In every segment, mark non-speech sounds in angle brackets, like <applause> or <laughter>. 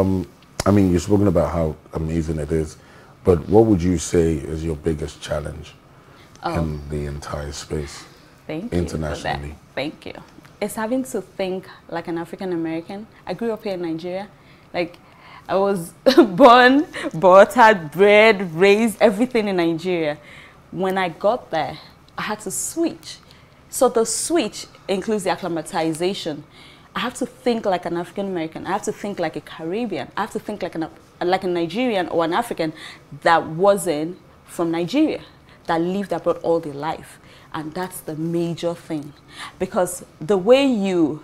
um, I mean, you've spoken about how amazing it is, but what would you say is your biggest challenge in the entire space? Thank Internationally. Thank you. It's having to think like an African American. I grew up here in Nigeria. Like, I was <laughs> born, up, bred, raised, everything in Nigeria. When I got there, I had to switch. So the switch includes the acclimatization. I have to think like an African American. I have to think like a Caribbean. I have to think like an like a Nigerian or an African that wasn't from Nigeria, that lived abroad all their life. And that's the major thing. Because the way you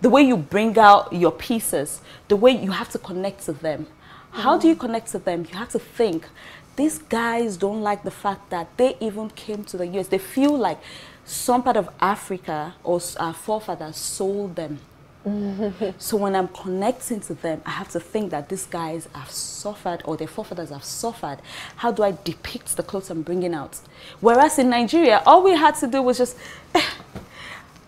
the way you bring out your pieces, the way you have to connect to them. How do you connect to them? You have to think. These guys don't like the fact that they even came to the US. They feel like some part of Africa or our forefathers sold them. <laughs> So when I'm connecting to them, I have to think that these guys have suffered or their forefathers have suffered. How do I depict the clothes I'm bringing out? Whereas in Nigeria, all we had to do was just <laughs> eh,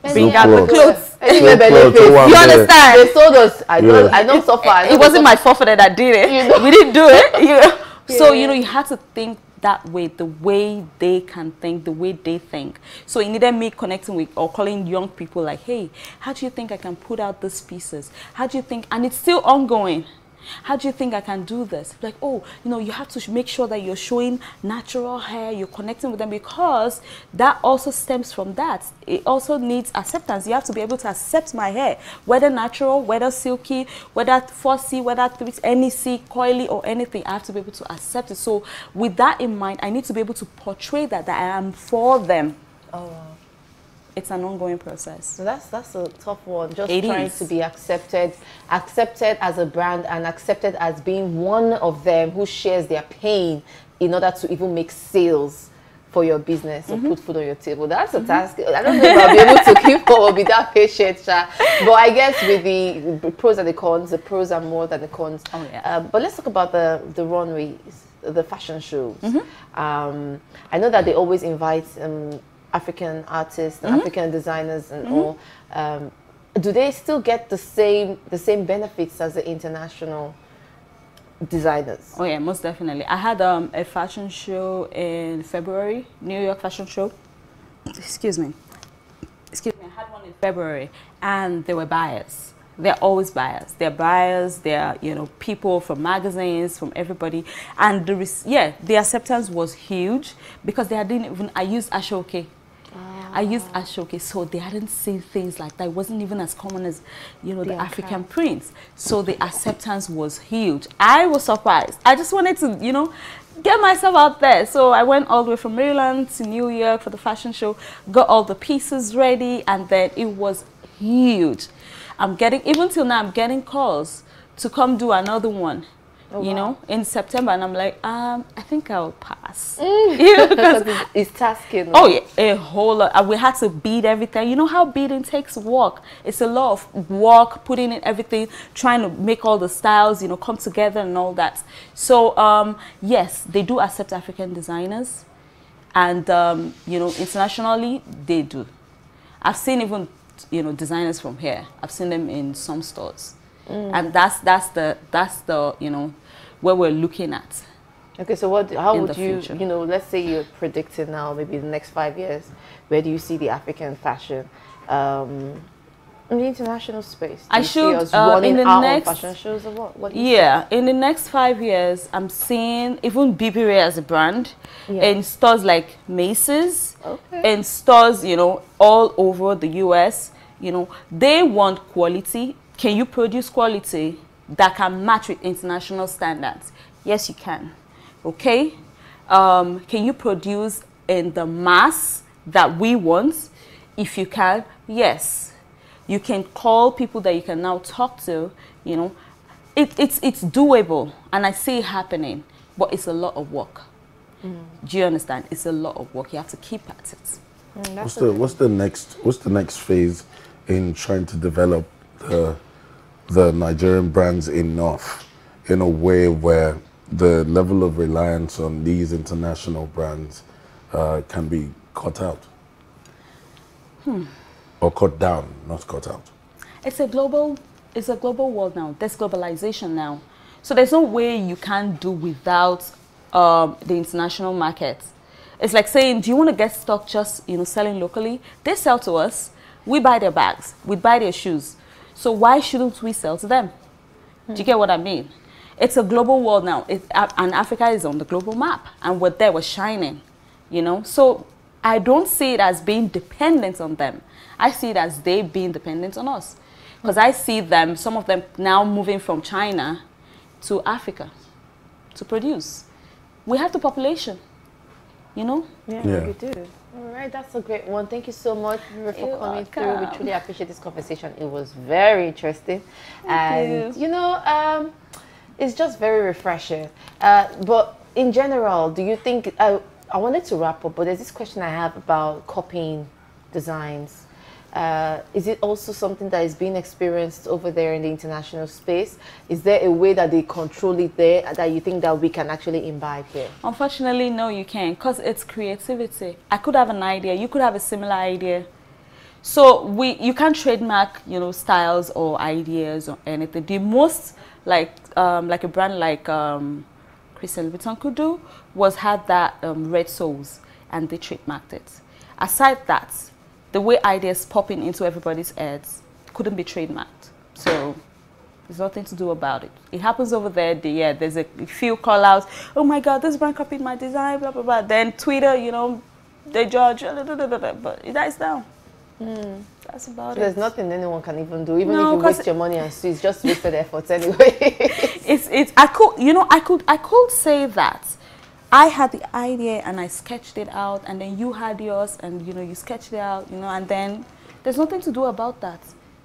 bring Silk out the clothes. clothes. Anyway, Silk belly clothes, face. wow, You understand? They sold us. I don't. Yeah. I don't suffer. I it don't wasn't my forefather that did it. You know? We didn't do it. You know? So you know, you had to think that way, the way they can think, the way they think. So it needed me connecting with or calling young people like, hey, how do you think I can put out these pieces? How do you think? And it's still ongoing. How do you think I can do this? Like, oh, you know, you have to make sure that you're showing natural hair, you're connecting with them because that also stems from that. It also needs acceptance. You have to be able to accept my hair, whether natural, whether silky, whether 4C, whether 3 NEC, coily, or anything. I have to be able to accept it. So, with that in mind, I need to be able to portray that, that I am for them. Oh. It's an ongoing process. So that's that's a tough one. Just It trying is. to be accepted, accepted as a brand, and accepted as being one of them who shares their pain in order to even make sales for your business Mm-hmm. put food on your table. That's a task. I don't know if I'll be able to <laughs> keep up with that patient, Sha. But I guess with the pros and the cons, the pros are more than the cons. Oh, yeah. Um, but let's talk about the the runways, the fashion shows. Mm-hmm. Um, I know that they always invite um, African artists and African designers and all. Um, do they still get the same the same benefits as the international designers? Oh yeah, most definitely. I had um, a fashion show in February, New York Fashion Show. Excuse me. Excuse me. I had one in February, and there were buyers. They're always buyers. They're buyers. They're you know people from magazines, from everybody, and the yeah, the acceptance was huge because they didn't even. I used Aso Oke. I used Aso Oke, so they hadn't seen things like that. It wasn't even as common as, you know, the, The African Ankara. prints. So the acceptance was huge. I was surprised. I just wanted to, you know, get myself out there. So I went all the way from Maryland to New York for the fashion show, got all the pieces ready, and then it was huge. I'm getting, even till now, I'm getting calls to come do another one. Oh, you wow. know, in September, and I'm like, um, I think I'll pass. You know, 'cause Because <laughs> it's, it's tasking. Oh yeah, a whole lot. And we had to beat everything. You know how beating takes work. It's a lot of work, putting in everything, trying to make all the styles, you know, come together and all that. So um, yes, they do accept African designers, and um, you know, internationally they do. I've seen even you know designers from here. I've seen them in some stores, and that's that's the that's the you know where we're looking at. Okay, so what? How would you, future. you know, let's say you're predicting now, maybe the next five years, where do you see the African fashion um, in the international space? I should, us uh, in the next- fashion shows or what? what Yeah, in the next five years, I'm seeing even BBRay as a brand Yeah. in stores like Macy's, Okay. in stores, you know, all over the US. You know, they want quality. Can you produce quality that can match with international standards? Yes, you can. Okay. Um, can you produce in the mass that we want? If you can, yes. You can call people that you can now talk to. You know, it, it's it's doable, and I see it happening, but it's a lot of work. Do you understand? It's a lot of work. You have to keep at it. Mm, What's the what's the next what's the next phase in trying to develop the the Nigerian brands enough in a way where the level of reliance on these international brands uh, can be cut out or cut down, not cut out. It's a global it's a global world now. There's globalization now. So there's no way you can do without um, the international market. It's like saying, do you want to get stuck just you know selling locally? They sell to us. We buy their bags. We buy their shoes. So why shouldn't we sell to them? Do you get what I mean? It's a global world now, it, and Africa is on the global map, and we're there, we're shining, you know. So I don't see it as being dependent on them. I see it as they being dependent on us, because I see them, some of them now moving from China to Africa to produce. We have the population, you know. Yeah, Yeah. we do. All right, that's a great one. Thank you so much Riri, for You're coming through. We truly appreciate this conversation. It was very interesting, and you. know, um, it's just very refreshing. Uh, but in general, do you think? I I wanted to wrap up, but there's this question I have about copying designs. Uh, is it also something that is being experienced over there in the international space? Is there a way that they control it there that you think that we can actually imbibe here? Unfortunately, no, you can't because it's creativity. I could have an idea, you could have a similar idea. So we, you can't trademark, you know, styles or ideas or anything. The most like, um, like a brand like um, Christian Louboutin could do was have that um, red soles and they trademarked it. Aside that, the way ideas popping into everybody's heads couldn't be trademarked. So there's nothing to do about it. It happens over there. The, yeah, there's a few call outs. Oh my God, this brand copied my design, blah, blah, blah. Then Twitter, you know, they judge, da, da, da, da, da, but it dies down. Hmm. That's about So there's nothing anyone can even do, even No, if you waste your money and so it's just wasted <laughs> efforts anyway. It's, it's, I could, you know, I could, I could say that. I had the idea and I sketched it out, and then you had yours, and you know, you sketched it out, you know, and then there's nothing to do about that.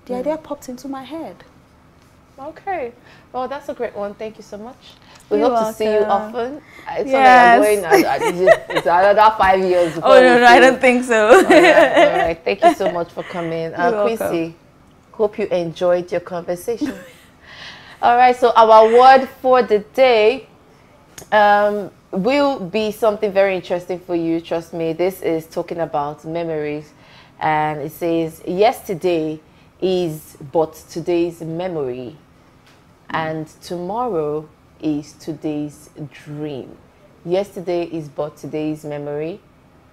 The idea popped into my head. okay. Well, that's a great one. Thank you so much. We You're hope to see you often. It's Yes. that you're going. It's, it's <laughs> another five years. Oh no, no, I don't think so. All right, all <laughs> right. Thank you so much for coming. Uh, Quincy, hope you enjoyed your conversation. <laughs> all right, so our word for the day um, will be something very interesting for you. Trust me. This is talking about memories. And it says, yesterday is but today's memory, and tomorrow is today's dream. Yesterday is but today's memory.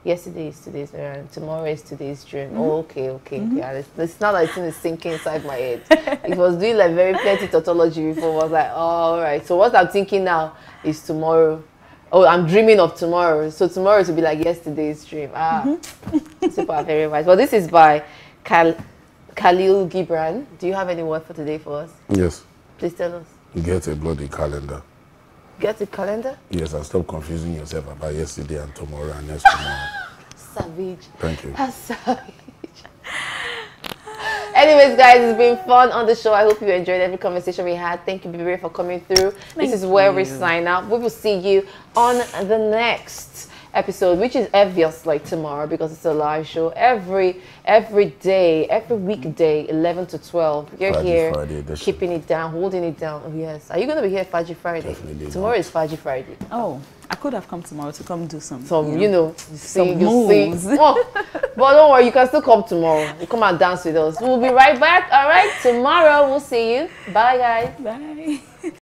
Yesterday is today's memory, and tomorrow is today's dream. Oh, okay, okay, okay. And it's, it's not like it's going to sink inside my head. it was doing like very plenty tautology before. I was like, oh, all right. So what I'm thinking now is tomorrow. Oh, I'm dreaming of tomorrow. So tomorrow to be like yesterday's dream. Ah, super very wise. Well, this is by Kal- Khalil Gibran. Do you have any word for today for us? Yes. Please tell us. Get a bloody calendar. Get a calendar. Yes, and stop confusing yourself about yesterday and tomorrow and next tomorrow. <laughs> Savage. Thank you. That's <laughs> savage. Anyways, guys, it's been fun on the show. I hope you enjoyed every conversation we had. Thank you, Bibi, for coming through. this is where we sign out. We will see you on the next episode, which is obvious like tomorrow because it's a live show every every day, every weekday, 11 to 12. You're Friday, here, Friday keeping it down, holding it down. Oh, yes. Are you going to be here Faji Friday? Definitely Tomorrow not. is Faji Friday. Oh, I could have come tomorrow to come do some. some, you know, you see, Some you see. moves. <laughs> Oh, but don't worry, you can still come tomorrow. You come and dance with us. We'll be right back. All right, tomorrow we'll see you. Bye, guys. Bye.